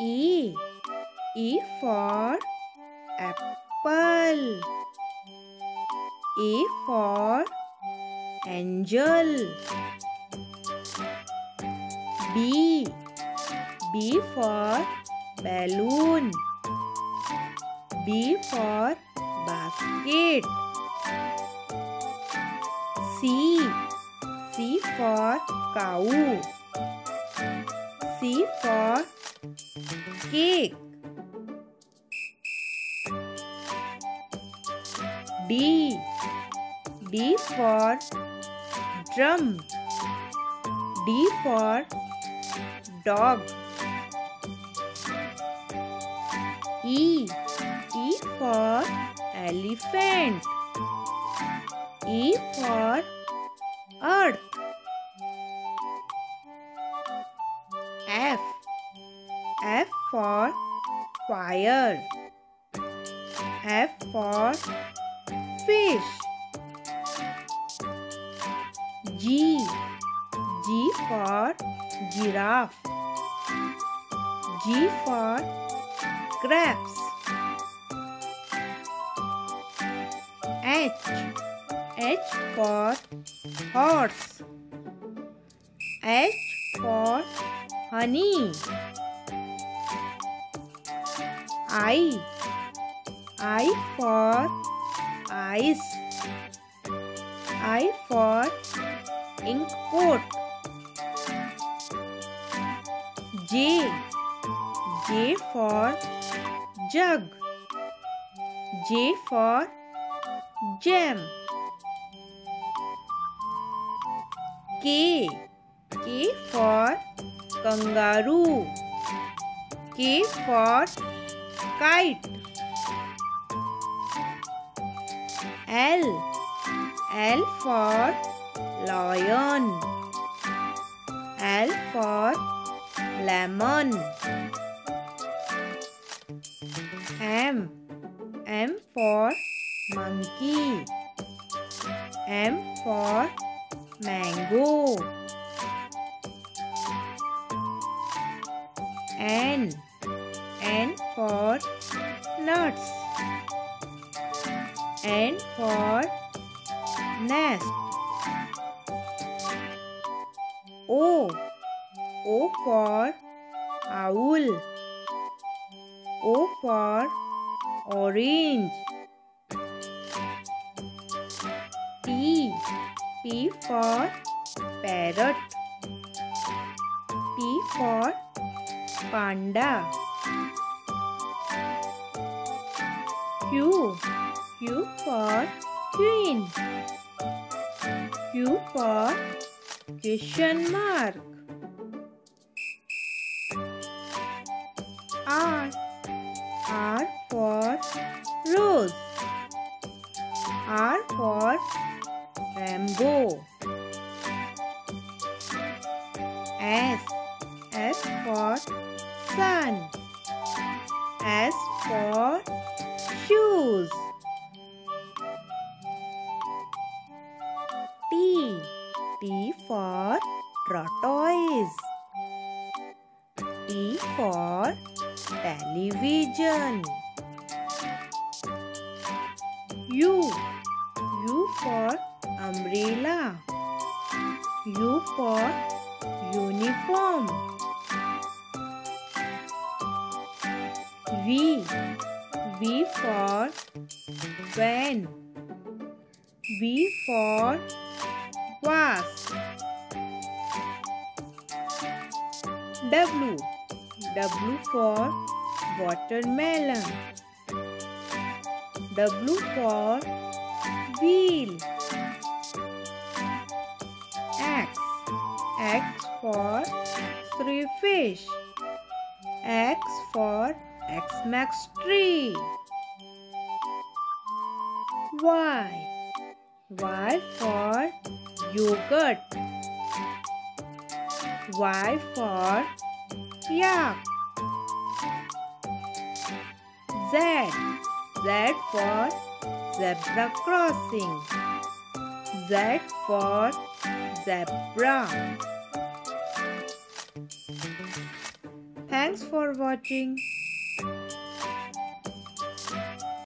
E. E for apple. A for angel. B. B for balloon. B for basket. C. C for cow. C for cake. D. For drum. D for dog. E. E for elephant. E for earth. F. For fire. F for fish. G. G for giraffe. G for grapes. H. H for horse. H for honey. I. I for ice. I for ink pot. J. J for jug. J for jam. K. K for kangaroo. K for kite. L. L for lion. L for lemon. M. M for monkey. M for mango. N. N for nuts. N for nest. O. O for owl. O for orange. P. P for parrot. P for panda. Q. Q for queen. Q for question mark. R. R for rose. R for rainbow. S. S for sun. S for shoes. T. T for tortoise. T for television. U. U for umbrella. U for uniform. V. V for van. V for vase. W. W for watermelon. W for wheel. X. X for three fish. X for X-Mas tree. Y. Y for yogurt. Y for yak. Z. Z for zebra crossing. Z for zebra. Thanks for watching.